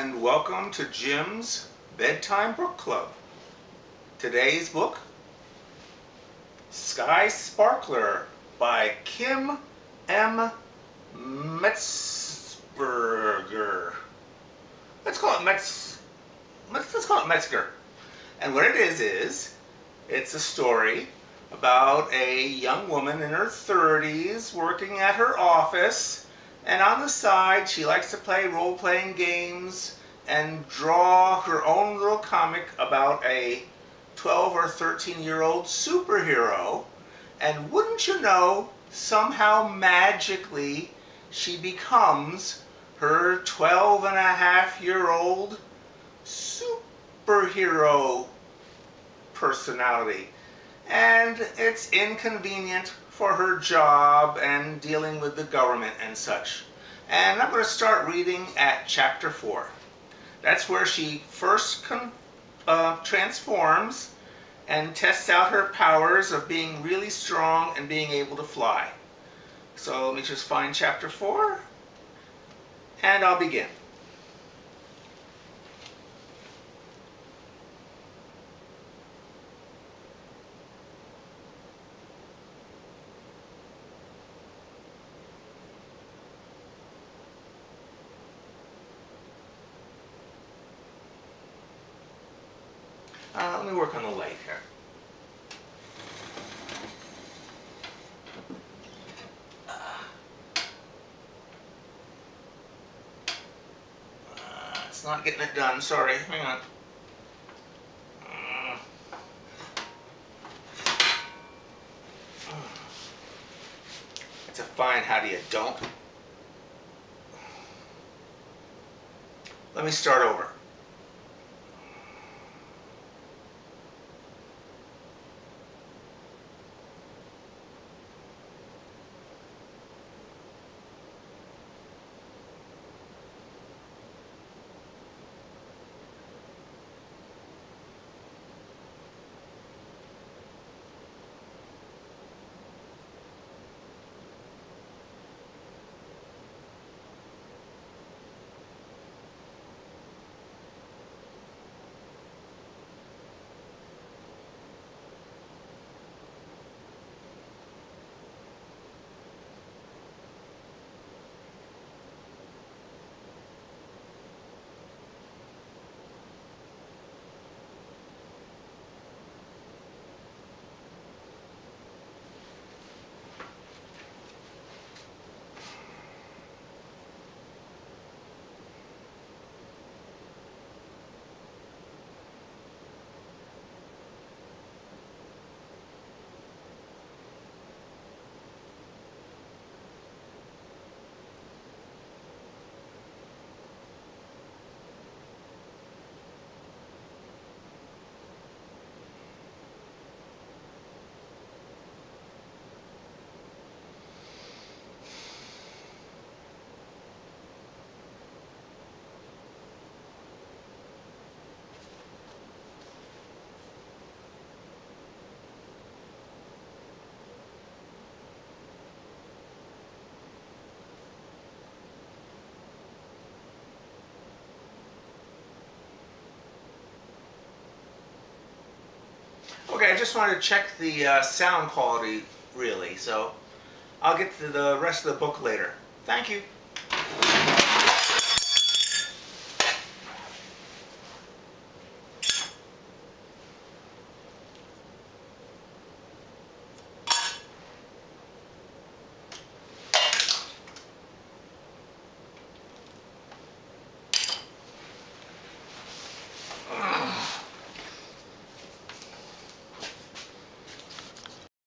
and welcome to Jim's Bedtime Book Club. Today's book, Skye Sparkler by Kim M. Metzberger. Let's call it Metz. Let's, let's call it Metzger. And what it is is, it's a story about a young woman in her 30s working at her office and on the side, she likes to play role-playing games and draw her own little comic about a 12 or 13 year old superhero. And wouldn't you know, somehow magically, she becomes her 12 and a half year old superhero personality. And it's inconvenient for her job and dealing with the government and such. And I'm going to start reading at chapter 4. That's where she first uh, transforms and tests out her powers of being really strong and being able to fly. So let me just find chapter 4 and I'll begin. Uh, let me work on the light here. Uh, it's not getting it done, sorry. Hang on. Uh, it's a fine how do you don't. Let me start over. Okay, I just wanted to check the uh, sound quality, really, so I'll get to the rest of the book later. Thank you.